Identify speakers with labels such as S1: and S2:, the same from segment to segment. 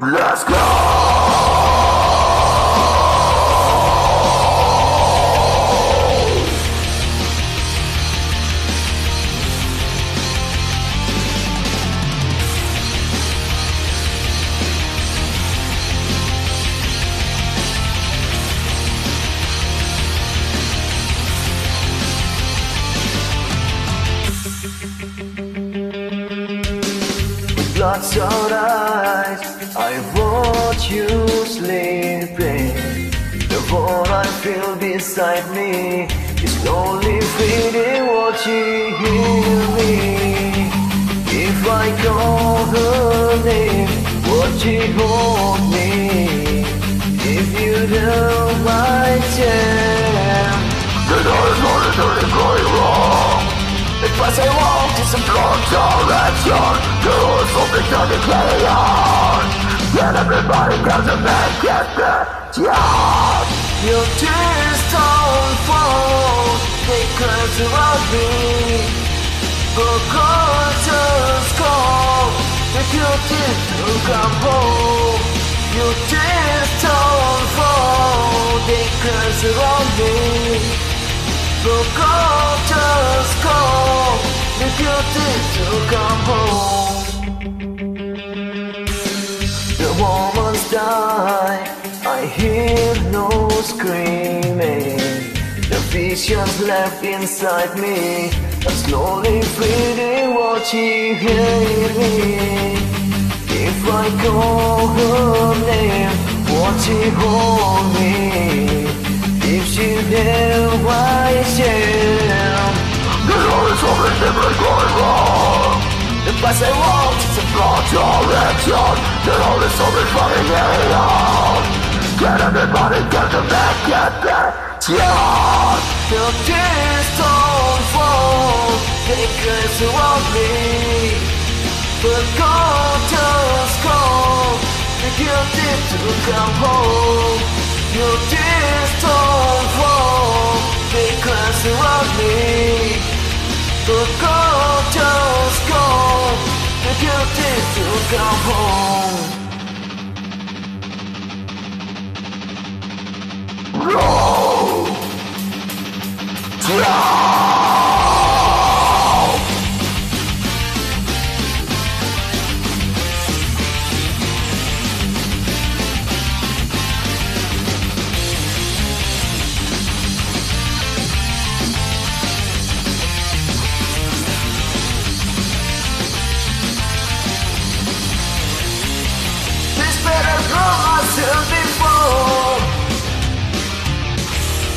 S1: Let's go! bloodshot eyes I watch you sleeping. The more I feel beside me Is slowly fading watching me. If I call her name Would she hold me If you don't mind Then I know it's only going wrong Because I walk in some wrong direction There was something to declare on Then everybody comes and make it better Your tears don't fall They close around me For conscious call The guilty to come home Your tears don't fall They close around me the just call if you did to come home. Died, I hear no screaming. The visions left inside me are slowly fading, watching me. If I call her name, won't she hold me? If she knew I am There's always something different going wrong The bus I walk is a wrong direction There's always something fucking going on. Get everybody get the back, get back, yeah. Your tears don't fall Because you want me. But God just call. The guilty to come home. Your tears don't fall because you want me. Guilty to come home. No! No!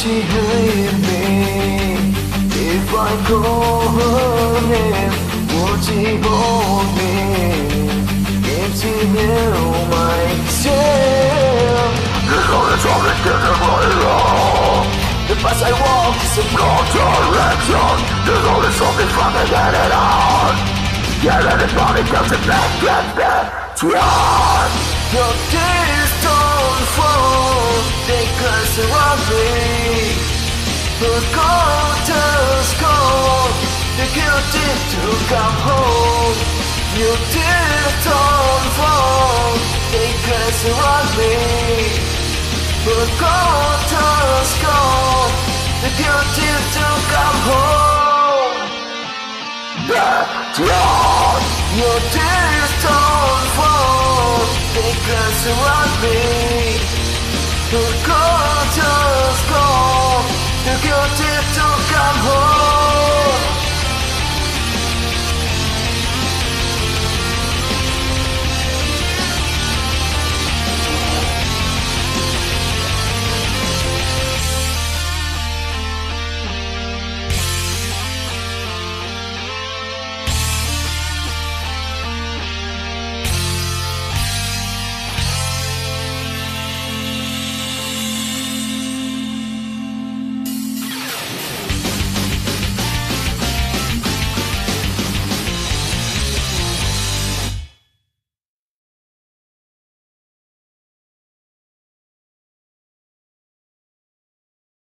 S1: she hear me if I call her name? Won't she hold me if she knew my shame? There's only something different right wrong. The bus I walk is in wrong direction. There's only something fucking get it on. Get anybody comes back, get back, yeah. Your tears don't fall, they cause around me. The quarters cold, the guilty to come home. Your tears don't fall, they cause around me. The quarters cold, the guilty to come home. Backyard, your tears don't fall, they cause around me. The quarters cold, the guilty to come home.